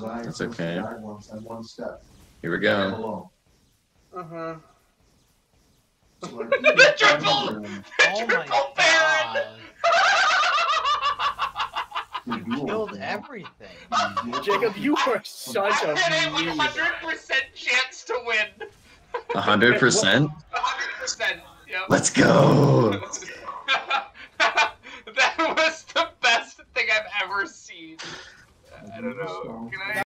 That's okay. Here we go. Uh-huh. The triple! Oh my Triple Baron! You killed everything. Jacob, you are such I a had a 100% chance to win. Hundred percent. 100%. Yep. Let's go. that was the best thing I've ever seen. I don't know. Can I?